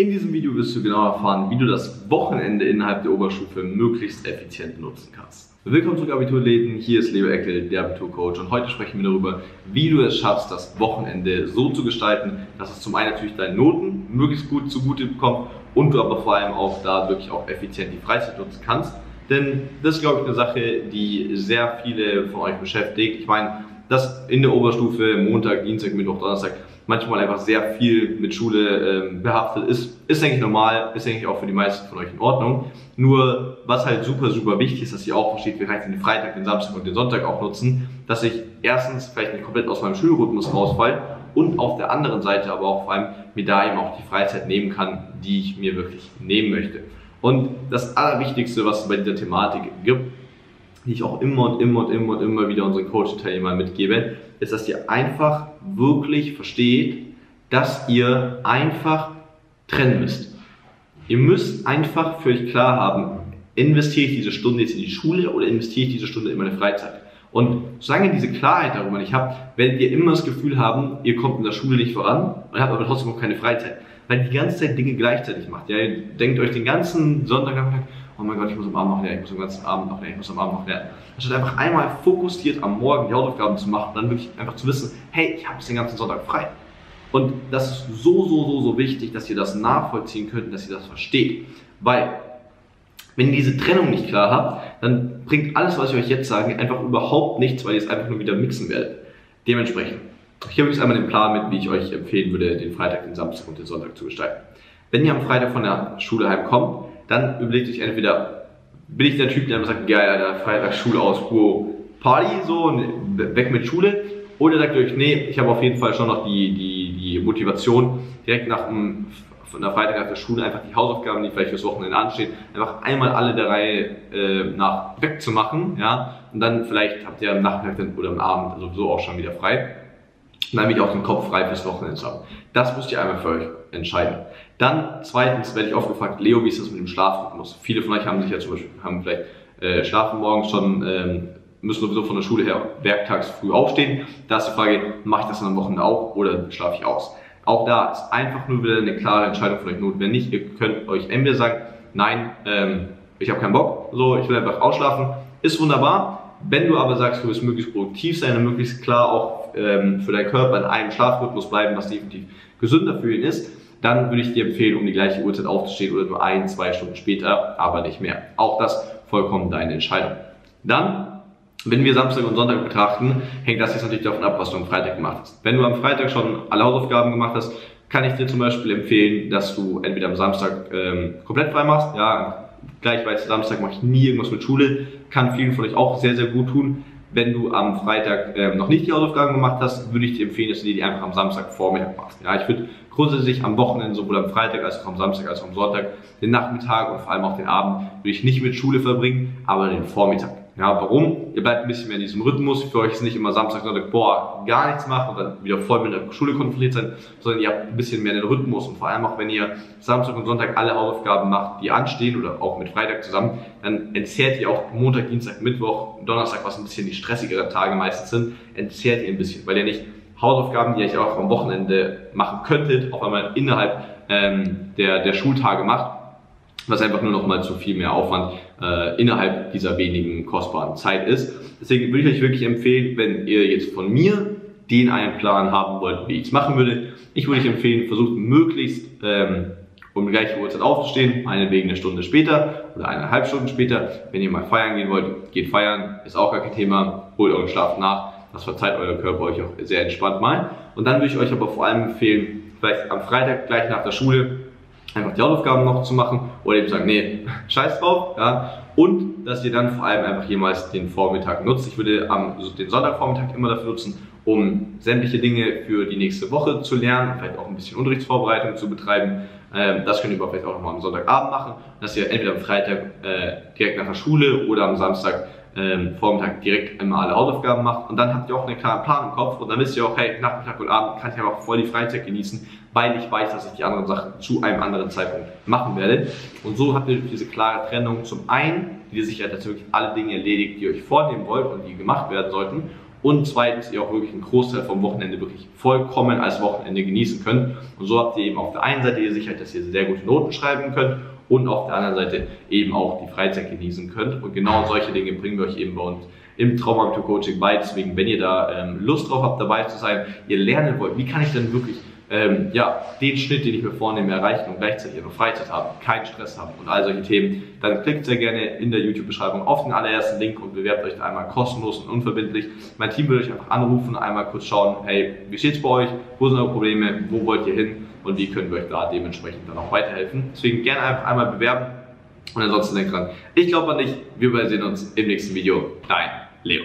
In diesem Video wirst du genau erfahren, wie du das Wochenende innerhalb der Oberstufe möglichst effizient nutzen kannst. Willkommen zurück Abiturläden, hier ist Leo Eckel, der Abiturcoach und heute sprechen wir darüber, wie du es schaffst, das Wochenende so zu gestalten, dass es zum einen natürlich deinen Noten möglichst gut zugute bekommt und du aber vor allem auch da wirklich auch effizient die Freizeit nutzen kannst. Denn das ist, glaube ich, eine Sache, die sehr viele von euch beschäftigt. Ich meine, dass in der Oberstufe Montag, Dienstag, Mittwoch, Donnerstag manchmal einfach sehr viel mit Schule ähm, behaftet ist. Ist eigentlich normal, ist eigentlich auch für die meisten von euch in Ordnung. Nur was halt super, super wichtig ist, dass ihr auch versteht, kann ich den Freitag, den Samstag und den Sonntag auch nutzen, dass ich erstens vielleicht nicht komplett aus meinem Schulrhythmus rausfall und auf der anderen Seite aber auch vor allem mir da eben auch die Freizeit nehmen kann, die ich mir wirklich nehmen möchte. Und das Allerwichtigste, was es bei dieser Thematik gibt, die ich auch immer und immer und immer und immer wieder unseren Coaching-Teilnehmern mitgebe, ist, dass ihr einfach wirklich versteht, dass ihr einfach trennen müsst. Ihr müsst einfach für euch klar haben, investiere ich diese Stunde jetzt in die Schule oder investiere ich diese Stunde in meine Freizeit? Und solange ihr diese Klarheit darüber nicht habt, werdet ihr immer das Gefühl haben, ihr kommt in der Schule nicht voran und habt aber trotzdem auch keine Freizeit. Weil ihr die ganze Zeit Dinge gleichzeitig macht. Ja, ihr denkt euch den ganzen Sonntag, oh mein Gott, ich muss am Abend noch lernen, ich muss am ganzen Abend noch lernen, ich muss am Abend noch lernen. Anstatt einfach einmal fokussiert am Morgen die Hausaufgaben zu machen, dann wirklich einfach zu wissen, hey, ich habe jetzt den ganzen Sonntag frei. Und das ist so, so, so, so wichtig, dass ihr das nachvollziehen könnt, dass ihr das versteht. Weil, wenn ihr diese Trennung nicht klar habt, dann bringt alles, was ich euch jetzt sage, einfach überhaupt nichts, weil ihr es einfach nur wieder mixen werdet. Dementsprechend, ich habe jetzt einmal den Plan mit, wie ich euch empfehlen würde, den Freitag, den Samstag und den Sonntag zu gestalten. Wenn ihr am Freitag von der Schule heimkommt, dann überlegt euch entweder, bin ich der Typ, der sagt, geil, Alter, Freitag Schule aus, wow, Party, so, weg mit Schule. Oder sagt ihr euch, nee, ich habe auf jeden Fall schon noch die, die, die Motivation, direkt nach dem, von der Freitag nach der Schule einfach die Hausaufgaben, die vielleicht fürs Wochenende anstehen, einfach einmal alle der Reihe äh, nach wegzumachen, ja. Und dann vielleicht habt ihr am Nachmittag oder am Abend sowieso auch schon wieder frei nämlich auch den Kopf frei fürs Wochenende zu haben. Das müsst ihr einmal für euch entscheiden. Dann zweitens werde ich oft gefragt, Leo, wie ist das mit dem Schlafrhythmus? Viele von euch haben sich ja zum Beispiel, haben vielleicht äh, schlafen morgens schon, ähm, müssen sowieso von der Schule her werktags früh aufstehen. Da ist die Frage, mache ich das dann am Wochenende auch oder schlafe ich aus? Auch da ist einfach nur wieder eine klare Entscheidung von euch notwendig. Ihr könnt euch entweder sagen, nein, ähm, ich habe keinen Bock, so, ich will einfach ausschlafen, ist wunderbar. Wenn du aber sagst, du willst möglichst produktiv sein und möglichst klar auch ähm, für deinen Körper in einem Schlafrhythmus bleiben, was definitiv gesünder für ihn ist, dann würde ich dir empfehlen, um die gleiche Uhrzeit aufzustehen oder nur ein, zwei Stunden später, aber nicht mehr. Auch das vollkommen deine Entscheidung. Dann, wenn wir Samstag und Sonntag betrachten, hängt das jetzt natürlich davon ab, was du am Freitag gemacht hast. Wenn du am Freitag schon alle Hausaufgaben gemacht hast, kann ich dir zum Beispiel empfehlen, dass du entweder am Samstag ähm, komplett frei machst, ja, gleich weiß Samstag mache ich nie irgendwas mit Schule, kann vielen von euch auch sehr, sehr gut tun. Wenn du am Freitag ähm, noch nicht die Hausaufgaben gemacht hast, würde ich dir empfehlen, dass du die einfach am Samstag Vormittag machst. Ja, ich würde grundsätzlich am Wochenende, sowohl am Freitag als auch am Samstag als auch am Sonntag, den Nachmittag und vor allem auch den Abend, würde ich nicht mit Schule verbringen, aber den Vormittag. Ja, warum? Ihr bleibt ein bisschen mehr in diesem Rhythmus. Für euch ist nicht immer Samstag, Sonntag, boah, gar nichts machen und dann wieder voll mit der Schule konfrontiert sein, sondern ihr habt ein bisschen mehr den Rhythmus und vor allem auch, wenn ihr Samstag und Sonntag alle Hausaufgaben macht, die anstehen oder auch mit Freitag zusammen, dann entzerrt ihr auch Montag, Dienstag, Mittwoch, Donnerstag, was ein bisschen die stressigeren Tage meistens sind, entzerrt ihr ein bisschen, weil ihr nicht Hausaufgaben, die ihr auch am Wochenende machen könntet, auf einmal innerhalb ähm, der, der Schultage macht, was einfach nur noch mal zu viel mehr Aufwand äh, innerhalb dieser wenigen kostbaren Zeit ist. Deswegen würde ich euch wirklich empfehlen, wenn ihr jetzt von mir den einen Plan haben wollt, wie ich es machen würde, ich würde euch empfehlen, versucht möglichst ähm, um die gleiche Uhrzeit aufzustehen, meinetwegen eine Stunde später oder eineinhalb Stunden später. Wenn ihr mal feiern gehen wollt, geht feiern, ist auch gar kein Thema, holt euren Schlaf nach, das verzeiht euer Körper euch auch sehr entspannt mal. Und dann würde ich euch aber vor allem empfehlen, vielleicht am Freitag gleich nach der Schule einfach die Hausaufgaben noch zu machen oder eben sagen, nee, scheiß drauf, ja. Und dass ihr dann vor allem einfach jemals den Vormittag nutzt. Ich würde am, den Sonntagvormittag immer dafür nutzen, um sämtliche Dinge für die nächste Woche zu lernen, vielleicht auch ein bisschen Unterrichtsvorbereitung zu betreiben. Ähm, das könnt ihr aber vielleicht auch nochmal am Sonntagabend machen, dass ihr entweder am Freitag äh, direkt nach der Schule oder am Samstag ähm, Vormittag direkt einmal alle Hausaufgaben macht. Und dann habt ihr auch einen klaren Plan im Kopf und dann wisst ihr auch, hey, Nachmittag und Abend kann ich auch voll die Freizeit genießen, weil ich weiß, dass ich die anderen Sachen zu einem anderen Zeitpunkt machen werde. Und so habt ihr diese klare Trennung. Zum einen, die ihr sicher, dass ihr wirklich alle Dinge erledigt, die ihr euch vornehmen wollt und die gemacht werden sollten und zweitens ihr auch wirklich einen Großteil vom Wochenende wirklich vollkommen als Wochenende genießen könnt. Und so habt ihr eben auf der einen Seite die Sicherheit, dass ihr sehr gute Noten schreiben könnt und auf der anderen Seite eben auch die Freizeit genießen könnt. Und genau solche Dinge bringen wir euch eben bei uns im Traumabitur Coaching bei. Deswegen, wenn ihr da ähm, Lust drauf habt, dabei zu sein, ihr lernen wollt, wie kann ich denn wirklich ähm, ja, den Schnitt, den ich mir vornehme, erreichen und gleichzeitig noch Freizeit haben, keinen Stress haben und all solche Themen, dann klickt sehr gerne in der YouTube-Beschreibung auf den allerersten Link und bewerbt euch einmal kostenlos und unverbindlich. Mein Team würde euch einfach anrufen, einmal kurz schauen, hey, wie steht's bei euch, wo sind eure Probleme, wo wollt ihr hin und wie können wir euch da dementsprechend dann auch weiterhelfen. Deswegen gerne einfach einmal bewerben und ansonsten denkt dran, ich glaube an dich, wir sehen uns im nächsten Video. Dein Leo.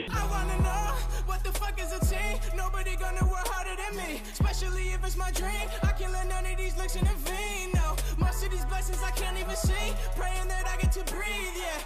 Especially if it's my dream. I can't let none of these looks intervene, no. Most of these blessings I can't even see. Praying that I get to breathe, yeah